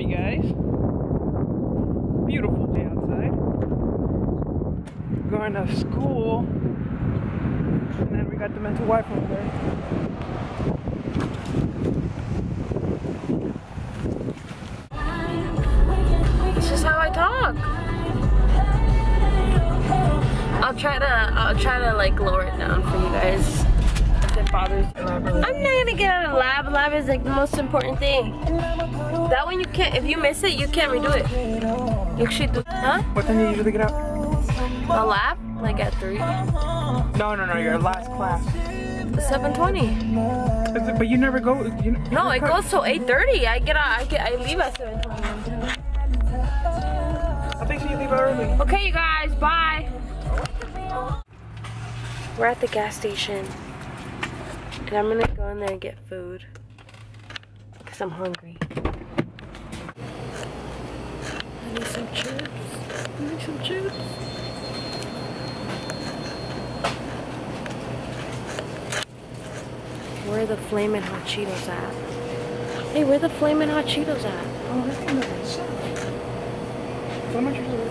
you guys? Beautiful day outside. Going to school. And then we got the mental wife over there. This is how I talk. I'll try to I'll try to like lower it down for you guys bothers you. I'm not gonna get out of lab. Lab is like the most important thing. That one you can't if you miss it you can't redo it. You should do huh? What time do you usually get out? A lab? Like at three? No, no, no, your last class. 720. It- But you never go. You, No, it goes till 8:30. I get out I get I leave at 720. I think you leave early. Okay, you guys, bye. We're at the gas station, and I'm gonna go in there and get food because I'm hungry. I need some chips. I need some chips. Where are the flaming hot Cheetos at? Hey, where are the flaming hot Cheetos at? Oh, that's nice. How much is it?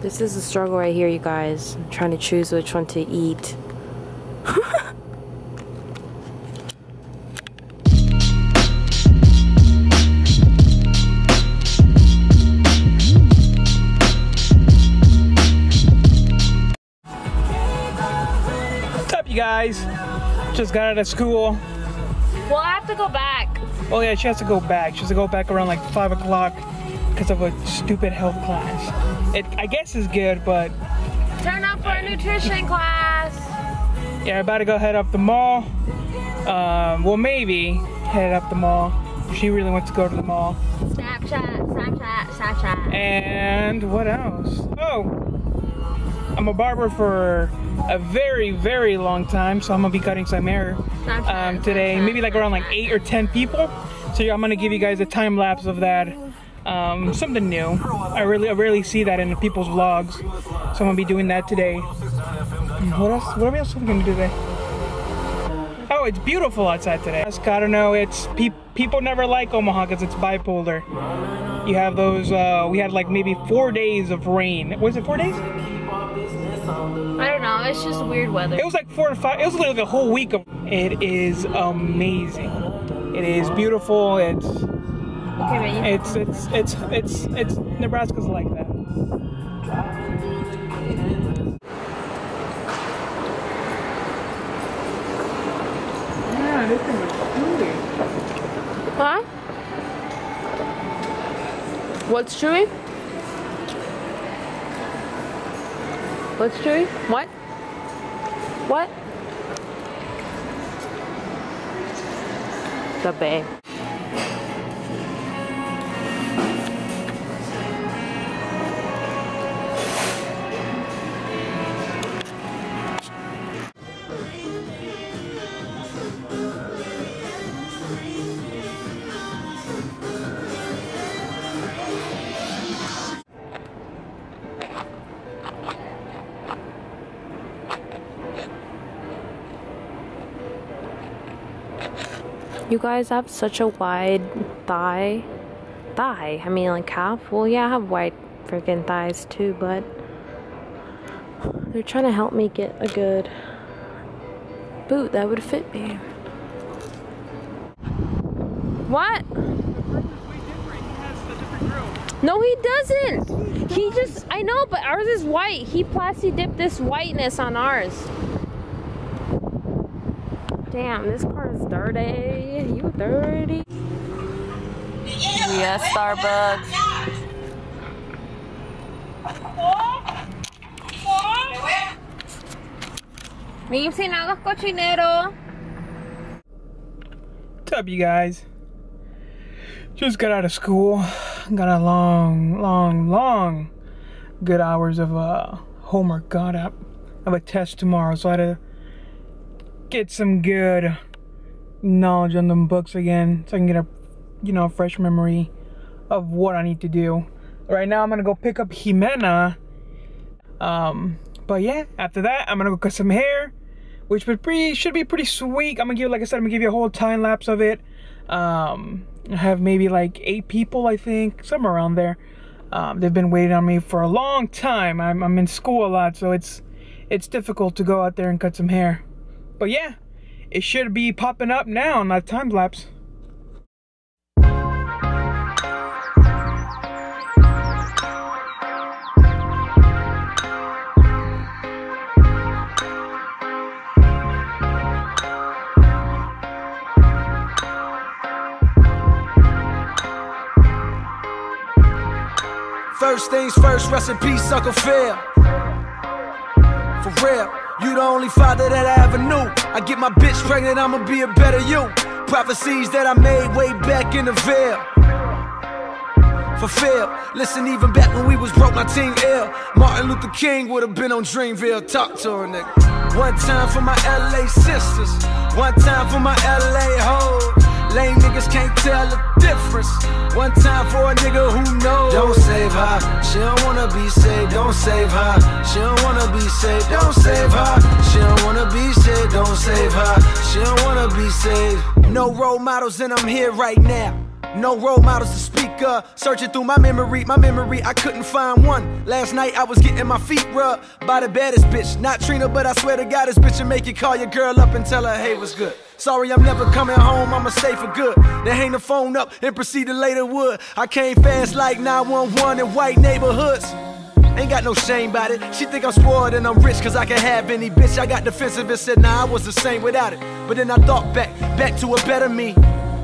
This is the struggle right here, you guys. I'm trying to choose which one to eat. What's up, you guys? Just got out of school. Well, I have to go back. Oh yeah, she has to go back. She has to go back around like five o'clock because of a stupid health class. It, I guess, is good, but Turn up for a nutrition class. Yeah, about to go head up the mall. Um, well, maybe head up the mall. She really wants to go to the mall. Snapchat, Snapchat, Snapchat. And what else? Oh, I'm a barber for a very, very long time, so I'm gonna be cutting some hair um, today. Maybe like around like eight or ten people. So yeah, I'm gonna give you guys a time lapse of that. Um, something new. I really, I rarely see that in people's vlogs, so I'm gonna be doing that today. What else? What else are we gonna do today? Oh, it's beautiful outside today. I don't know. It's pe- people never like Omaha because it's bipolar. You have those. Uh, we had like maybe four days of rain. Was it four days? I don't know. It's just weird weather. It was like four to five. It was literally a whole week of. It is amazing. It is beautiful. It's Okay, it's it's it's it's it's Nebraska's like that. Chewy. Huh? What's chewy? What's chewy? What? What? The bay. You guys have such a wide thigh. Thigh? I mean, like calf? Well, yeah, I have wide freaking thighs too, but they're trying to help me get a good boot that would fit me. What? No, he doesn't. He just, I know, but ours is white. He plastic dipped this whiteness on ours. Damn, this car is dirty. You dirty. Yeah, Starbucks. Mim sin hagas cochinero. What's up, you guys? Just got out of school. Got a long, long, long good hours of uh, homework got up. I have a test tomorrow, so I had to get some good knowledge on them books again, so I can get a, you know, fresh memory of what I need to do. Right now, I'm gonna go pick up Jimena. Um, but yeah, after that, I'm gonna go cut some hair which would pretty should be pretty sweet. I'm gonna give like I said, I'm gonna give you a whole time lapse of it. Um, I have maybe like eight people, I think, somewhere around there. Um, they've been waiting on me for a long time. I'm, I'm in school a lot, so it's it's difficult to go out there and cut some hair. But yeah, it should be popping up now on that time lapse. First things first, rest in peace, Uncle Phil. For real, you the only father that I ever knew. I get my bitch pregnant, I'ma be a better you. Prophecies that I made way back in the Ville. Fulfill. Listen, even back when we was broke, my team ill. Martin Luther King would have been on Dreamville. Talk to her, nigga. One time for my LA sisters. One time for my LA hoes. Lame niggas can't tell the difference. One time for a nigga who knows. Don't save her. She don't wanna be saved. Don't save her. She don't wanna be saved. Don't save her. She don't wanna be saved. Don't save her. She don't wanna be saved. No role models, and I'm here right now. No role models to speak of. Searching through my memory, my memory, I couldn't find one. Last night I was getting my feet rubbed by the baddest bitch. Not Trina, but I swear to God, this bitch will make you call your girl up and tell her, hey, what's good. Sorry, I'm never coming home, I'ma stay for good. Then hang the phone up and proceed to later wood. I came fast like 911 in white neighborhoods. Ain't got no shame about it. She think I'm spoiled and I'm rich cause I can have any bitch. I got defensive and said, nah, I was the same without it. But then I thought back, back to a better me.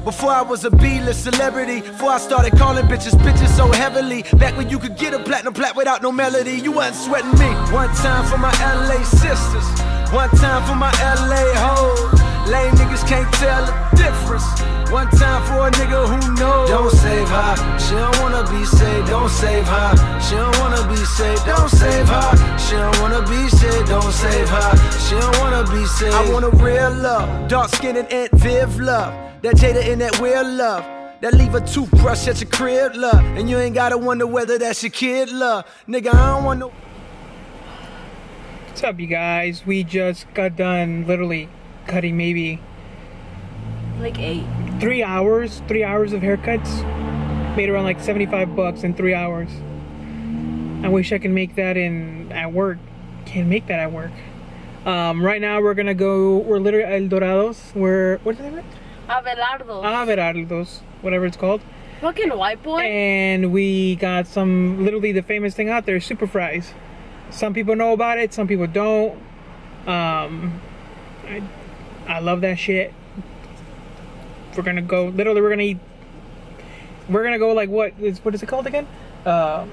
Before I was a B-list celebrity, before I started calling bitches bitches so heavily. Back when you could get a platinum plat without no melody, you wasn't sweating me. One time for my LA sisters, one time for my LA hoes. Lame niggas can't tell the difference. One time for a nigga who knows. Don't save her, she don't wanna be saved. Don't save her, she don't wanna be saved. Don't save her, she don't wanna be saved. Don't save her, she don't wanna be saved. I want a real love, dark skin and Aunt Viv love. That Jada in that weird love. That leave a toothbrush at your crib, love. And you ain't gotta wonder whether that's your kid, love. Nigga, I don't want no. What's up, you guys? We just got done literally cutting maybe Like eight. three hours, three hours of haircuts. Made around like 75 bucks in three hours. I wish I can make that in at work. Can't make that at work. Um, right now we're gonna go. We're literally El Dorados. We're what is it? Abelardo. Averardos, whatever it's called. Fucking white boy. And we got some literally the famous thing out there, super fries. Some people know about it, some people don't. Um, I, I love that shit. We're gonna go. Literally, we're gonna eat. We're gonna go like what is what is it called again? Uh,